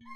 You.